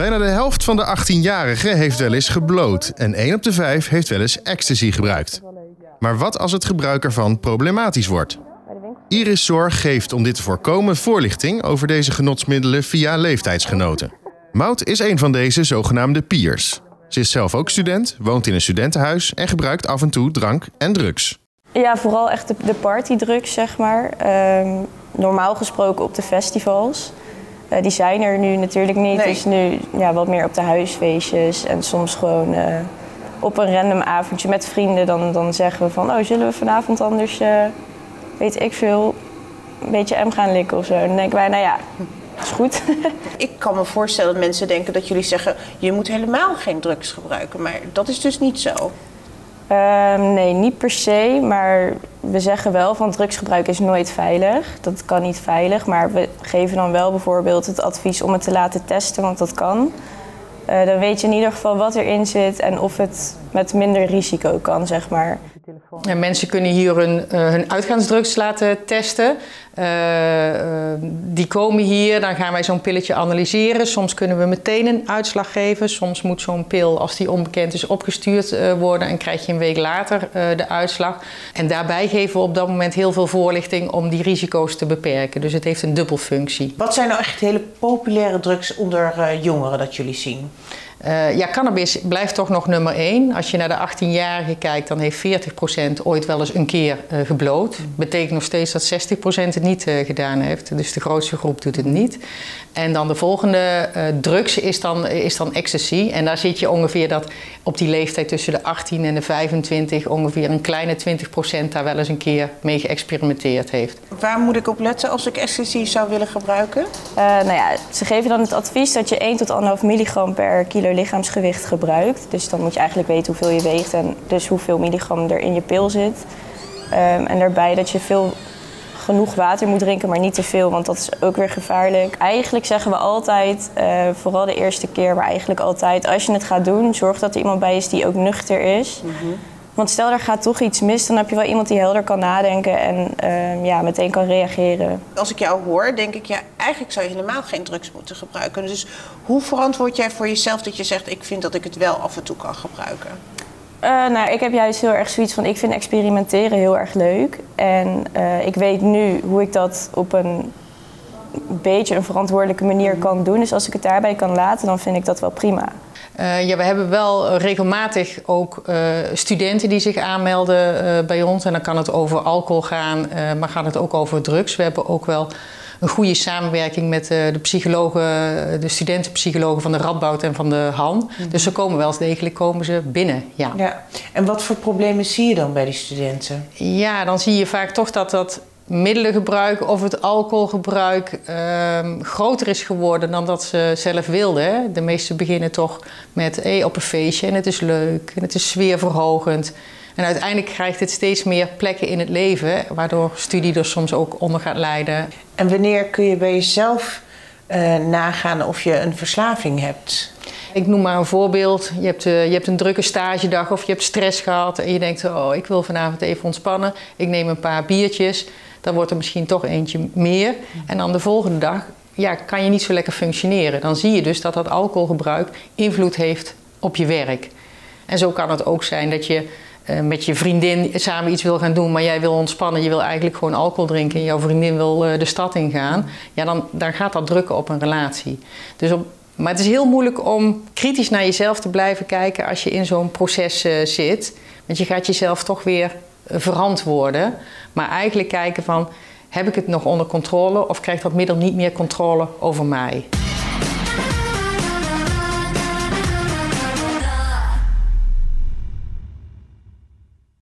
Bijna de helft van de 18-jarigen heeft wel eens gebloot en 1 op de 5 heeft wel eens ecstasy gebruikt. Maar wat als het gebruik ervan problematisch wordt? Iris Zorg geeft om dit te voorkomen voorlichting over deze genotsmiddelen via leeftijdsgenoten. Mout is een van deze zogenaamde peers. Ze is zelf ook student, woont in een studentenhuis en gebruikt af en toe drank en drugs. Ja, vooral echt de, partydrugs, zeg maar. Ehm, normaal gesproken op de festivals. Eh, die zijn er nu natuurlijk niet. Nee. Dus nu ja, wat meer op de huisfeestjes. En soms gewoon eh, op een random avondje met vrienden. Dan, dan zeggen we van, oh, zullen we vanavond anders, eh, weet ik veel, een beetje M gaan likken of zo. Dan denken wij, nou ja, is goed. Ik kan me voorstellen dat mensen denken dat jullie zeggen... je moet helemaal geen drugs gebruiken. Maar dat is dus niet zo. Ehm, nee, niet per se, maar we zeggen wel van drugsgebruik is nooit veilig. Dat kan niet veilig, maar we geven dan wel bijvoorbeeld het advies om het te laten testen, want dat kan. Eh, dan weet je in ieder geval wat erin zit en of het met minder risico kan, zeg maar. En mensen kunnen hier hun, eh, hun uitgaansdrugs laten testen. Eh, eh, die komen hier, dan gaan wij zo'n pilletje analyseren. Soms kunnen we meteen een uitslag geven. Soms moet zo'n pil, als die onbekend is, opgestuurd eh, worden en krijg je een week later de uitslag. En daarbij geven we op dat moment heel veel voorlichting om die risico's te beperken. Dus het heeft een dubbelfunctie. Wat zijn nou echt hele populaire drugs onder jongeren dat jullie zien? Ja, cannabis blijft toch nog nummer één. Als je naar de 18-jarigen kijkt, dan heeft 40% ooit wel eens een keer eh, gebloot. Betekent nog steeds dat 60% het niet eh, gedaan heeft. Dus de grootste groep doet het niet. En dan de volgende eh, drugs is dan, is dan ecstasy. En daar zit je ongeveer dat op die leeftijd tussen de 18 en de 25 ongeveer een kleine 20% daar wel eens een keer mee geëxperimenteerd heeft. Waar moet ik op letten als ik ecstasy zou willen gebruiken? Eh, nou ja, ze geven dan het advies dat je 1 tot 1,5 milligram per kilo lichaamsgewicht gebruikt. Dus dan moet je eigenlijk weten hoeveel je weegt en dus hoeveel milligram er in je pil zit. Ehm, en daarbij dat je veel genoeg water moet drinken, maar niet te veel, want dat is ook weer gevaarlijk. Eigenlijk zeggen we altijd, eh, vooral de eerste keer, maar eigenlijk altijd, als je het gaat doen, zorg dat er iemand bij is die ook nuchter is. Want stel er gaat toch iets mis, dan heb je wel iemand die helder kan nadenken en ehm, ja, meteen kan reageren. Als ik jou hoor, denk ik, ja, eigenlijk zou je helemaal geen drugs moeten gebruiken. Dus hoe verantwoord jij voor jezelf dat je zegt, ik vind dat ik het wel af en toe kan gebruiken? Eh, nou, ik heb juist heel erg zoiets van, ik vind experimenteren heel erg leuk. En eh, ik weet nu hoe ik dat op een beetje een verantwoordelijke manier kan doen. Dus als ik het daarbij kan laten, dan vind ik dat wel prima. Eh, ja, we hebben wel regelmatig ook studenten die zich aanmelden bij ons. En dan kan het over alcohol gaan, maar gaat het ook over drugs. We hebben ook wel een goede samenwerking met eh, de psychologen, de studentenpsychologen van de Radboud en van de Han. Dus ze komen wel eens degelijk komen ze binnen. Ja. Ja. En wat voor problemen zie je dan bij die studenten? Ja, dan zie je vaak toch dat dat middelengebruik of het alcoholgebruik ehm, groter is geworden dan dat ze zelf wilden. Hè? De meesten beginnen toch met hey, op een feestje en het is leuk en het is sfeerverhogend. En uiteindelijk krijgt het steeds meer plekken in het leven, waardoor studie er soms ook onder gaat leiden. En wanneer kun je bij jezelf eh, nagaan of je een verslaving hebt? Ik noem maar een voorbeeld. Je hebt, eh, je hebt een drukke stagedag of je hebt stress gehad en je denkt, oh, ik wil vanavond even ontspannen. Ik neem een paar biertjes. Dan wordt er misschien toch eentje meer. En dan de volgende dag ja, kan je niet zo lekker functioneren. Dan zie je dus dat dat alcoholgebruik invloed heeft op je werk. En zo kan het ook zijn dat je met je vriendin samen iets wil gaan doen, maar jij wil ontspannen. Je wil eigenlijk gewoon alcohol drinken en jouw vriendin wil eh, de stad ingaan. Ja, dan, dan gaat dat drukken op een relatie. Dus op, maar het is heel moeilijk om kritisch naar jezelf te blijven kijken als je in zo'n proces eh, zit. Want je gaat jezelf toch weer eh, verantwoorden. Maar eigenlijk kijken van, heb ik het nog onder controle of krijgt dat middel niet meer controle over mij?